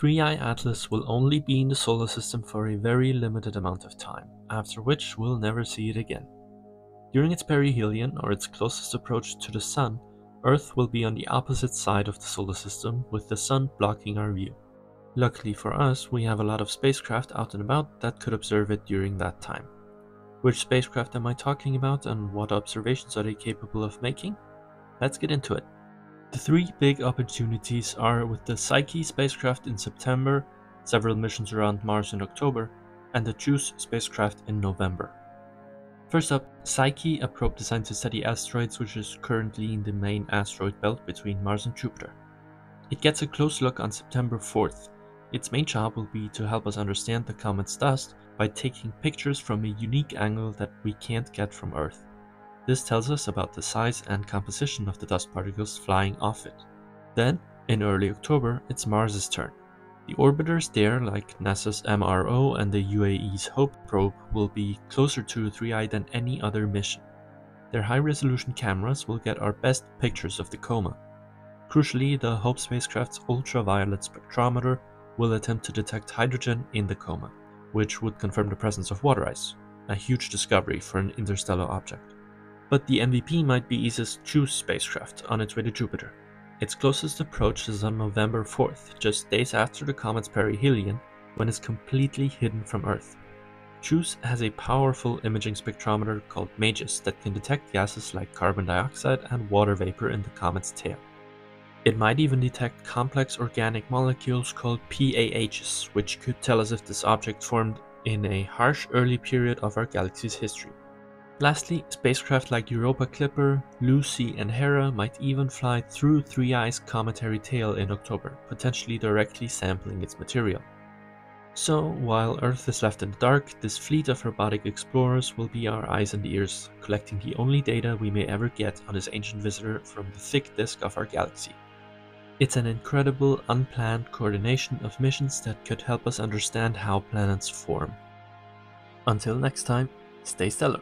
3i Atlas will only be in the solar system for a very limited amount of time, after which we'll never see it again. During its perihelion, or its closest approach to the Sun, Earth will be on the opposite side of the solar system, with the Sun blocking our view. Luckily for us, we have a lot of spacecraft out and about that could observe it during that time. Which spacecraft am I talking about and what observations are they capable of making? Let's get into it. The three big opportunities are with the Psyche spacecraft in September, several missions around Mars in October, and the JUICE spacecraft in November. First up, Psyche, a probe designed to study asteroids which is currently in the main asteroid belt between Mars and Jupiter. It gets a close look on September 4th. Its main job will be to help us understand the comet's dust by taking pictures from a unique angle that we can't get from Earth. This tells us about the size and composition of the dust particles flying off it. Then, in early October, it's Mars' turn. The orbiters there, like NASA's MRO and the UAE's HOPE probe, will be closer to 3i than any other mission. Their high resolution cameras will get our best pictures of the coma. Crucially, the HOPE spacecraft's ultraviolet spectrometer will attempt to detect hydrogen in the coma, which would confirm the presence of water ice, a huge discovery for an interstellar object. But the MVP might be ESA's JUICE spacecraft on its way to Jupiter. Its closest approach is on November 4th, just days after the comet's perihelion, when it's completely hidden from Earth. JUICE has a powerful imaging spectrometer called MAJIS that can detect gases like carbon dioxide and water vapor in the comet's tail. It might even detect complex organic molecules called PAHs, which could tell us if this object formed in a harsh early period of our galaxy's history. Lastly, spacecraft like Europa Clipper, Lucy, and Hera might even fly through 3i's cometary tail in October, potentially directly sampling its material. So, while Earth is left in the dark, this fleet of robotic explorers will be our eyes and ears, collecting the only data we may ever get on this ancient visitor from the thick disk of our galaxy. It's an incredible, unplanned coordination of missions that could help us understand how planets form. Until next time, stay stellar.